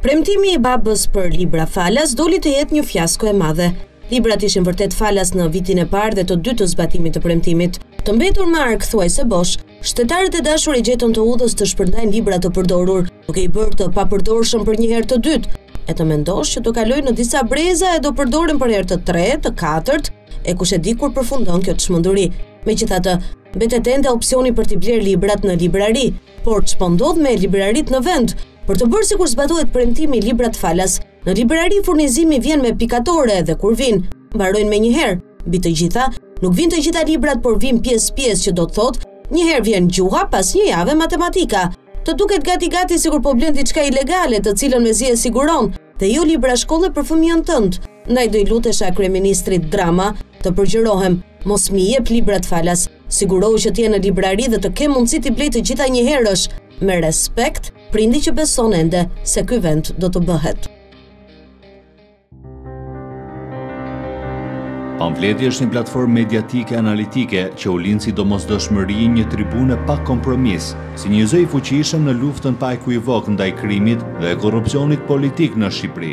Premtimi i babës për libra falas doli të jetë një fjasko e madhe. Librat ishin vërtet falas në vitin e parë dhe të dytë të zbatimit të premtimit. Të mbetur me arkë thuajse bosh, shtetarët e dashur e gjetën të udhës të shpërndajnë libra të përdorur, duke i bërë të papërdorshëm për një herë të dytë, e të mendosh që do kalojnë disa breza e do përdoren për herë të tre, të katërt, e kushedi kur përfundon kjo çmenduri. Megjithatë, mbetet ende opsioni për t'i blerë librat në librari. Por ç'po ndodh me libraritë në vend? Për të bërë sikur zbatohet premtimi librat falas, në librari furnizimi vjen me pikatore dhe kur vijnë, mbarojnë menjëherë. Mbi të gjitha, nuk vijnë të gjitha librat por vijnë pjesë pjesë që do të thotë, një herë vjen gjuha, pas një jave matematika. Të duket gati gati sikur po blen diçka ilegale, të cilën mezi e siguron, Dhe jo libra shkolle për fëmijën tënd, ndaj do i lutesha kryeministrit Rama të përgjërohem, mos m'i jep librat falas, sigurohu që të jenë në librari dhe të kem mundësi t'i blej të gjitha njëherësh, me respekt, prindi që beson ende se ky vend do të bëhet. Pamfleti është një platformë mediatike analitike që u lind si domosdoshmëri e një tribune pa kompromis, si një zë i fuqishëm në luftën pa ekuivok ndaj krimit dhe korrupsionit politik në Shqipëri.